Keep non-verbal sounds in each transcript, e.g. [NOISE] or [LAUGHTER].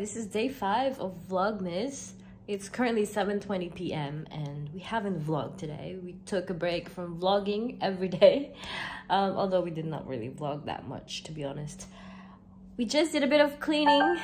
this is day five of Vlogmas. It's currently 7.20 p.m. and we haven't vlogged today. We took a break from vlogging every day, [LAUGHS] um, although we did not really vlog that much, to be honest. We just did a bit of cleaning.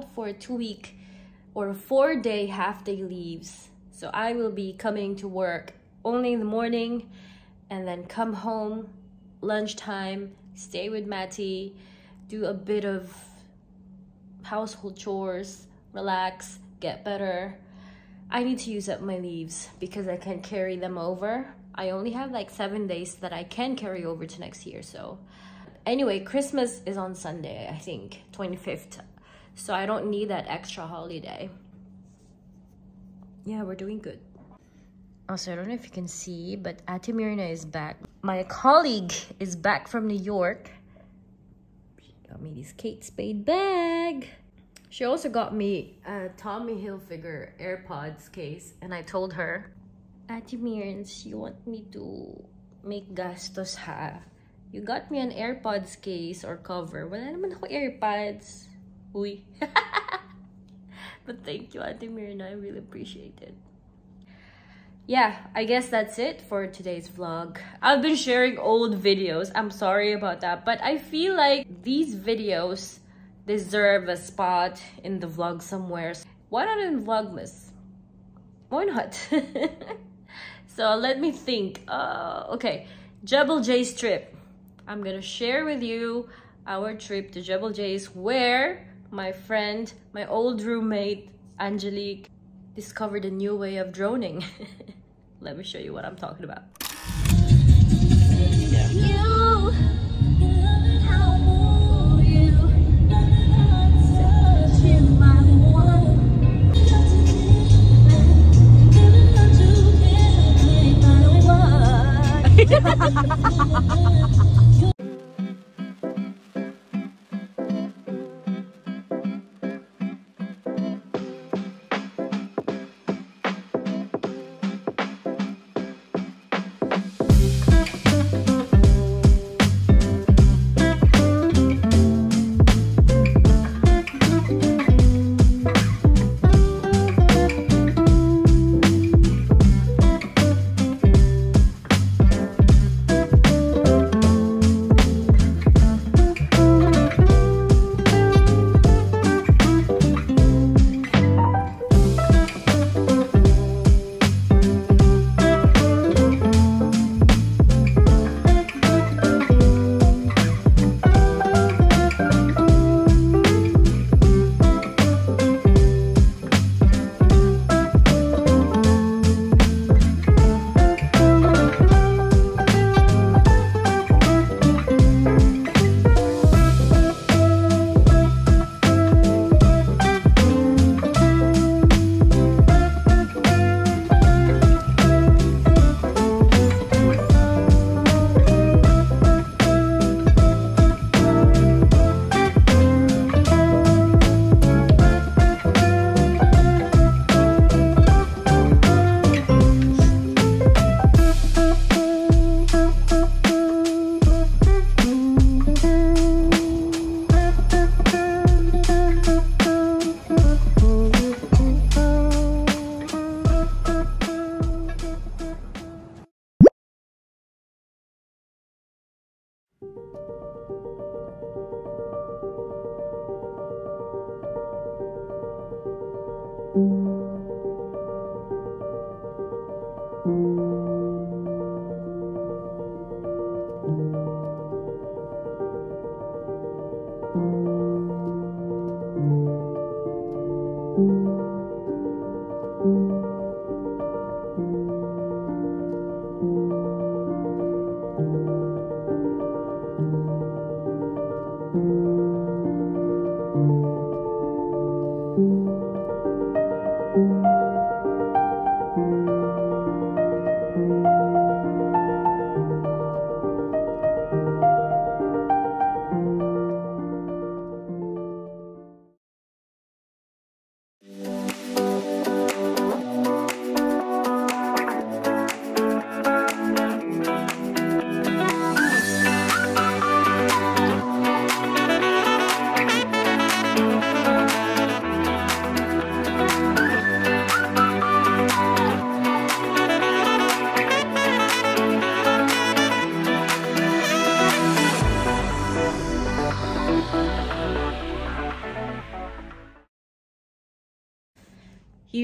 Filed for a two week or four day half day leaves. So I will be coming to work only in the morning and then come home lunchtime, stay with Matty, do a bit of household chores, relax, get better. I need to use up my leaves because I can't carry them over. I only have like seven days that I can carry over to next year. So anyway, Christmas is on Sunday, I think, 25th so I don't need that extra holiday. Yeah, we're doing good. Also, I don't know if you can see, but Ate Mirna is back. My colleague is back from New York. She got me this Kate Spade bag. She also got me a Tommy Hilfiger AirPods case, and I told her, Ate Mirns, you want me to make gastos ha? You got me an AirPods case or cover. Wala naman ako AirPods. Uy. [LAUGHS] but thank you, Auntie Mirna. I really appreciate it. Yeah, I guess that's it for today's vlog. I've been sharing old videos. I'm sorry about that. But I feel like these videos deserve a spot in the vlog somewhere. Why not in Vlogmas? Why not? [LAUGHS] so let me think. Uh, okay, Jebel Jais trip. I'm gonna share with you our trip to Jebel Jais where my friend, my old roommate, Angelique, discovered a new way of droning. [LAUGHS] Let me show you what I'm talking about. [LAUGHS]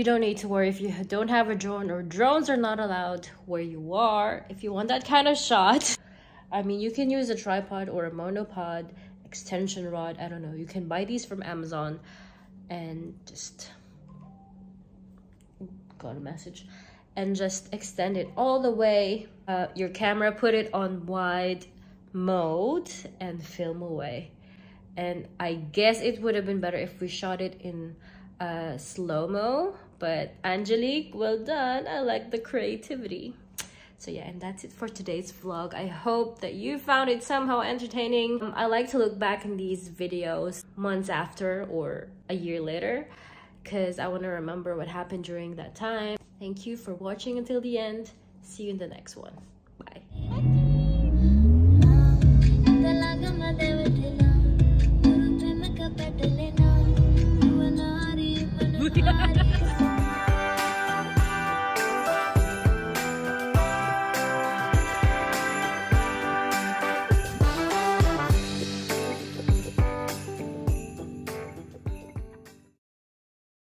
Don't need to worry if you don't have a drone or drones are not allowed where you are. If you want that kind of shot, [LAUGHS] I mean, you can use a tripod or a monopod extension rod. I don't know. You can buy these from Amazon and just got a message and just extend it all the way. Uh, your camera, put it on wide mode and film away. And I guess it would have been better if we shot it in uh, slow-mo but Angelique well done. I like the creativity. So yeah and that's it for today's vlog. I hope that you found it somehow entertaining. Um, I like to look back in these videos months after or a year later because I want to remember what happened during that time. Thank you for watching until the end. See you in the next one. Bye. [LAUGHS]